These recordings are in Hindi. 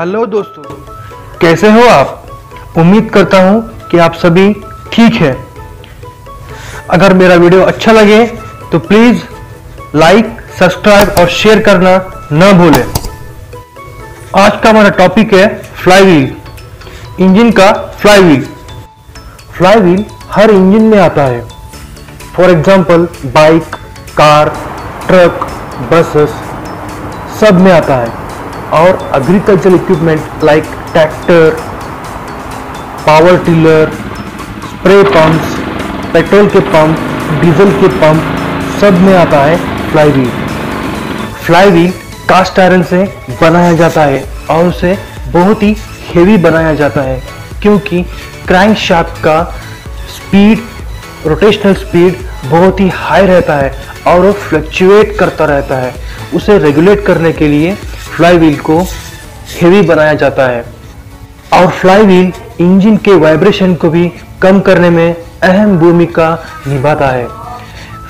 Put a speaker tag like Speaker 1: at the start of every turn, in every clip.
Speaker 1: हेलो दोस्तों। कैसे हो आप? उम्मीद करता हूँ कि आप सभी ठीक है। अगर मेरा वीडियो अच्छा लगे तो प्लीज़ लाइक, सब्सक्राइब और शेयर करना न भूलें। आज का हमारा टॉपिक है फ्लाईव्हील। इंजन का फ्लाई व्हील फ्लाईव्हील। फ्लाईव्हील हर इंजन में आता है। For example bike car truck buses सब में आता है। और agriculture equipment like tractor power tiller spray pumps petrol के पंप डीजल के पंप सब में आता है flywheel flywheel flywheel cast iron से बनाया जाता है और उसे बहुत ही हेवी बनाया जाता है क्योंकि क्रैंक शाफ्ट का स्पीड रोटेशनल स्पीड बहुत ही हाई रहता है और वो फ्लक्चुएट करता रहता है। उसे रेगुलेट करने के लिए फ्लाईव्हील को हेवी बनाया जाता है। और फ्लाई व्हील इंजन के वाइब्रेशन को भी कम करने में अहम भूमिका निभाता है।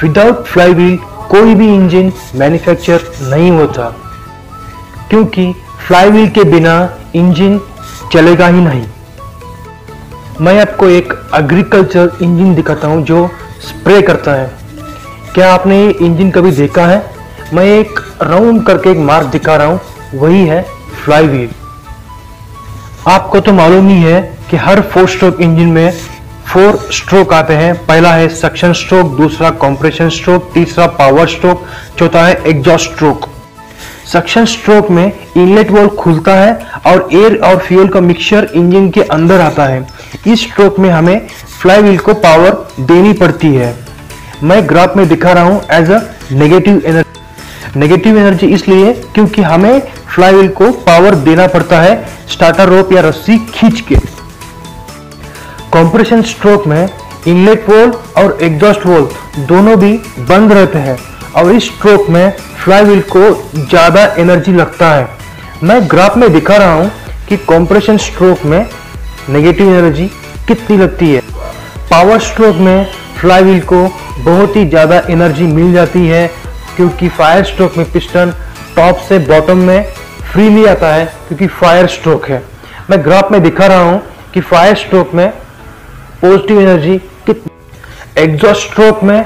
Speaker 1: विदाउट फ्लाई व्हील कोई भी इंजन मैन्युफैक्चर नहीं होता। क्योंकि फ्लाई व्हील के बिना इंजन चलेगा ही नहीं। मैं आपको एक एग्रीकल्चर इंजन दिखाता हूँ जो स्प्रे करता है। क्या आपने ये इंजन कभी देखा है? मैं एक राउंड करके एक मार्ग दिखा रहा हूँ, वही है फ्लाई व्हील आपको तो मालूम ही है कि हर फोर स्ट्रोक इंजन में फोर स्ट्रोक आते हैं। पहला है सक्शन स्ट्रोक दूसरा कंप्रेशन स्ट्रोक तीसरा पावर स्ट्रोक चौथा है एग्जॉस्ट स्ट्रोक सक्शन स्ट्रोक में इनलेट वॉल खुलता है और एयर और फ्यूल का मिक्सचर इंजन के अंदर आता है। इस स्ट्रोक में हमें फ्लाईव्हील को पावर देनी पड़ती है। मैं ग्राफ में दिखा रहा हूँ as a negative energy negative energy इसलिए क्योंकि हमें फ्लाईव्हील को पावर देना पड़ता है स्टार्टर रोप या रस्सी खींच के। कंप्रेशन स्ट्रोक में इनलेट वोल और एग्जॉस्ट वोल दोनों भी बंद रहते हैं और इस स्ट्रोक में फ्लाईव्हील को ज़्यादा एनर्जी लगता है। मैं ग्राफ में दिखा रहा हूँ कि कंप्रेशन स्ट्रोक में नेगेटिव एनर्जी कितनी लगती है। पावर स्ट्रोक में फ्लाईव्हील को बहुत ही ज़्यादा एनर्जी मिल जाती है क्योंकि फायर स्ट्रोक में पिस्टन टॉप से बॉटम में फ्रीली आता है, क्योंकि फायर स्ट्रोक है। मैं ग्राफ में दिखा रहा हूँ कि फायर स्ट्रोक में पॉजिटिव एनर्जी कितनी एग्जॉस्ट स्ट्रोक में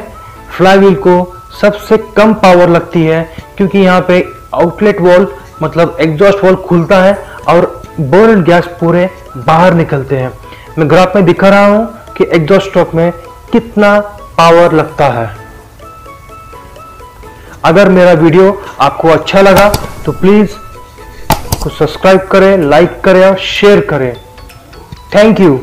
Speaker 1: फ्लाईव्हील को सबसे कम पावर लगती है, क्योंकि यहाँ पे आउटलेट वॉल मतलब एग्जॉस्ट वॉल खुलता है और बर्न गैस पूरे बाहर निकलते हैं। मैं ग्राफ में दिखा रहा हूँ कि एग्जॉस्ट स्ट्रोक में कितना पावर लगता है। अगर मेरा वीडियो आपको अच्छा लगा तो प्लीज़ को सब्सक्राइब करें लाइक करें और शेयर करें। Thank you